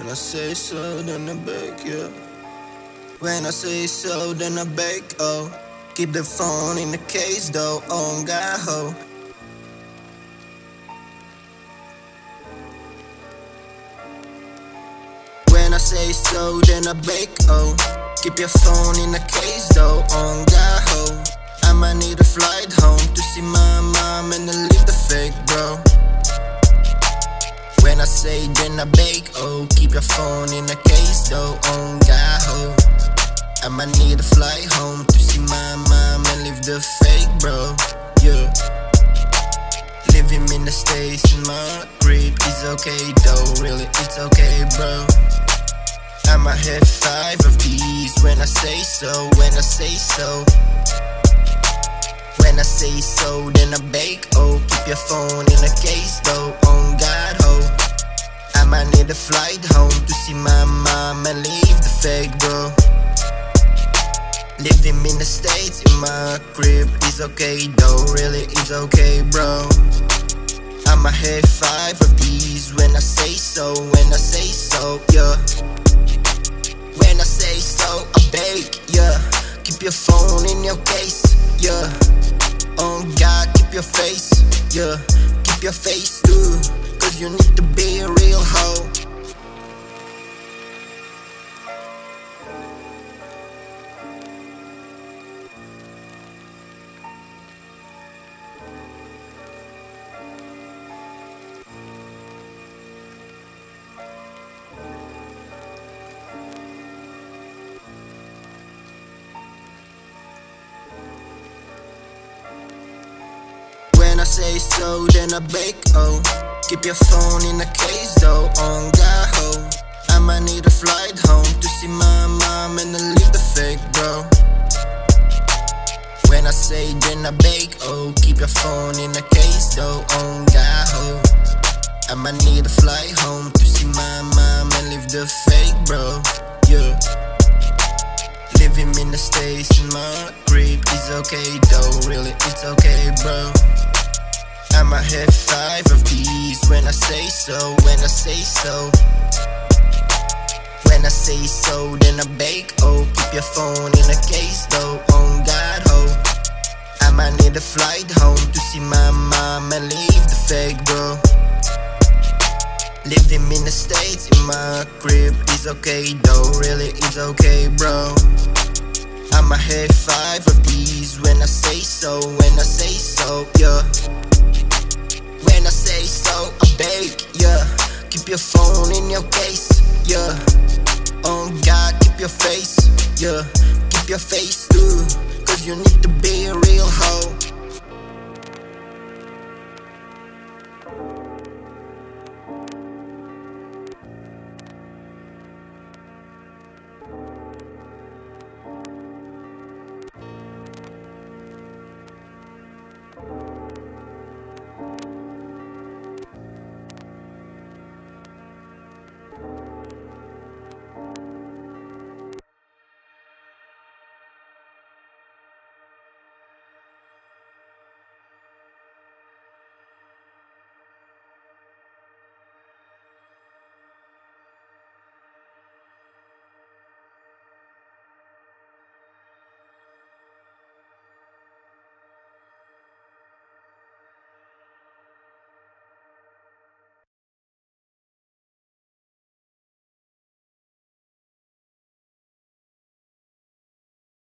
When I say so, then I beg, yeah. When I say so, then I beg, oh. Keep the phone in the case, though, oh, God, ho. When I say so, then I beg, oh. Keep your phone in the case, though, on God, ho. I might need a flight home to see my mom and then leave the fake, bro. I say then I bake, oh, keep your phone in the case though, on God, oh. ho. I might need a flight home to see my mom and leave the fake, bro. Yeah. Living in the States in my crib is okay though, really, it's okay, bro. I might have five of these when I say so, when I say so. When I say so, then I bake, oh Keep your phone in a case flight home to see my mom and leave the fake, bro. Living in the States in my crib is okay though, really it's okay, bro. I'ma have five of these when I say so, when I say so, yeah. When I say so, I bake, yeah. Keep your phone in your case, yeah. On God, keep your face, yeah, keep your face too, cause you need to be a real hoe. Say so, then I bake, oh. Keep your phone in the case though, on God, I might need a flight home to see my mom and then leave the fake, bro. When I say then I bake, oh. Keep your phone in the case though, on God, I might need a flight home to see my mom and leave the fake, bro. Yeah. Living in the States in my crib is okay though, really, it's okay, bro I might have five of these when I say so, when I say so. When I say so, then I bake, oh. Keep your phone in a case though, on God, ho. I might need a flight home to see my mom and leave the fake, bro. Living in the States in my crib is okay though, really, it's okay, bro. I'ma have five of these when I say so, when I say so, yeah. Your phone in your case, yeah. On God, keep your face, yeah. Keep your face too, cause you need to be a real hoe.